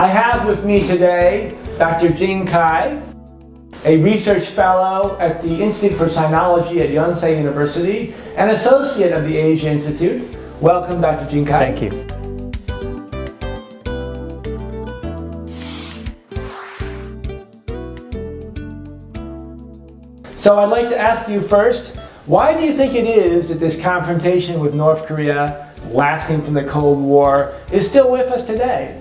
I have with me today Dr. Jin Kai, a research fellow at the Institute for Sinology at Yonsei University and associate of the Asia Institute. Welcome, Dr. Jin Kai. Thank you. So I'd like to ask you first, why do you think it is that this confrontation with North Korea, lasting from the Cold War, is still with us today?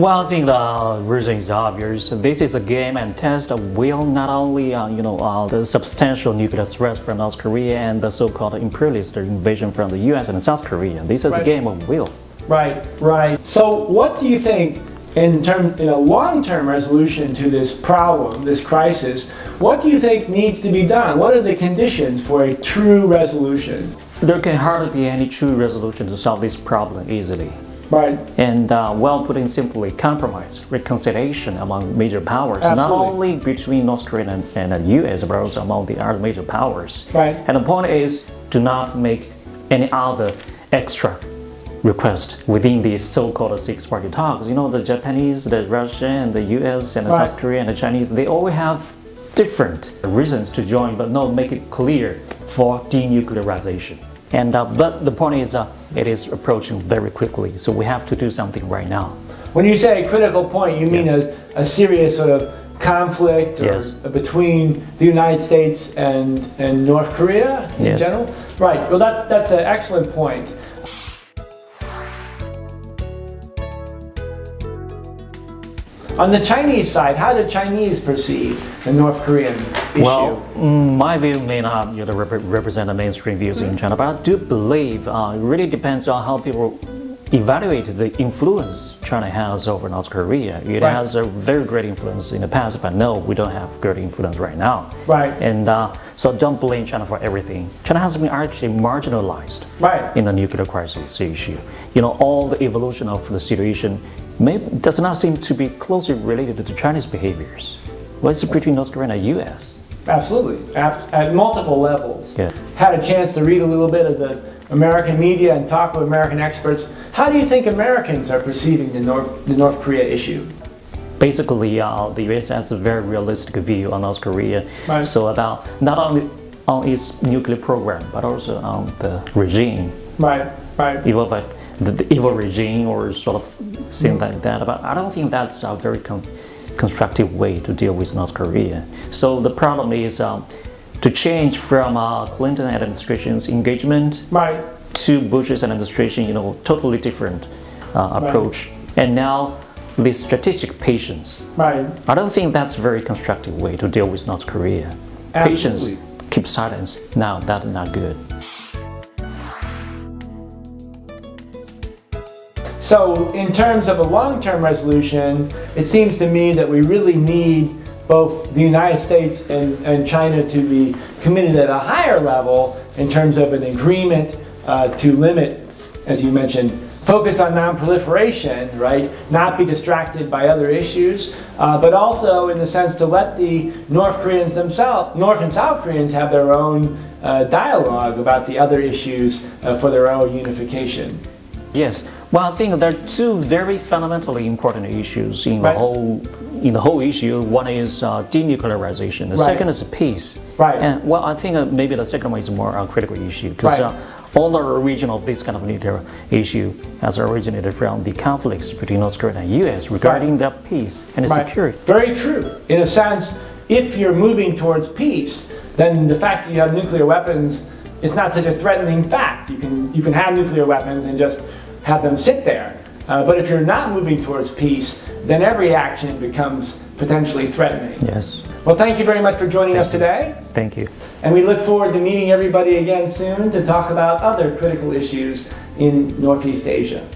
Well, I think the reason is obvious. This is a game and test that will not only, uh, you know, uh, the substantial nuclear threats from North Korea and the so-called imperialist invasion from the U.S. and South Korea. This is Right. a game of will. Right, right. So what do you think in term in a long-term resolution to this problem, this crisis, what do you think needs to be done? What are the conditions for a true resolution? There can hardly be any true resolution to solve this problem easily. Right. And uh, well, putting simply, compromise, reconciliation among major powers, not only between North Korea and, and the U.S., but also among the other major powers. Right. And the point is do not make any other extra request within these so-called six-party talks. You know, the Japanese, the Russian, and the U.S. and the Right. South Korea and the Chinese, they all have different reasons to join, but no, make it clear for denuclearization. And uh, but the point is, uh, it is approaching very quickly, so we have to do something right now. When you say critical point, you mean Yes. a, a serious sort of conflict Yes. between the United States and, and North Korea in Yes. general? Right. Well, that's, that's an excellent point. On the Chinese side, how do Chinese perceive the North Korean issue? Well, mm, my view may not you know, rep- represent the mainstream views in China, but I do believe uh, it really depends on how people evaluate the influence China has over North Korea. It Right. has a very great influence in the past, but no, we don't have great influence right now. Right. And uh, so don't blame China for everything. China has been actually marginalized Right. in the nuclear crisis issue. You know, all the evolution of the situation may, does not seem to be closely related to the Chinese behaviors. What's the between North Korea and the U.S.? Absolutely, at, at multiple levels. Yeah. Had a chance to read a little bit of the American media and talk with American experts. How do you think Americans are perceiving the North, the North Korea issue? Basically, uh, the U.S. has a very realistic view on North Korea. Right. So about not only on its nuclear program, but also on the regime, Right, right. evil, like the, the evil regime or sort of thing like that. But I don't think that's a very con- constructive way to deal with North Korea. So the problem is um, to change from uh, Clinton administration's engagement Right, to Bush's administration, you know, totally different uh, approach. And now the strategic patience. right. I don't think that's a very constructive way to deal with North Korea. Patience, Absolutely. keep silence. Now that's not good. So, in terms of a long term resolution, it seems to me that we really need both the United States and, and China to be committed at a higher level in terms of an agreement uh, to limit, as you mentioned, focus on non-proliferation, right? Not be distracted by other issues, uh, but also in the sense to let the North Koreans themselves, North and South Koreans, have their own uh, dialogue about the other issues uh, for their own unification. Yes. Well, I think there are two very fundamentally important issues in Right. the whole in the whole issue. One is uh, denuclearization. The Right. second is peace. Right. And well, I think uh, maybe the second one is more a critical issue because Right. uh, all the origin of this kind of nuclear issue has originated from the conflicts between North Korea and U.S. regarding the peace and Right. security. Very true. In a sense, if you're moving towards peace, then the fact that you have nuclear weapons is not such a threatening fact. You can you can have nuclear weapons and just have them sit there. Uh, but if you're not moving towards peace, then every action becomes potentially threatening. Yes. Well, thank you very much for joining us today, Thank you. and we look forward to meeting everybody again soon to talk about other critical issues in Northeast Asia.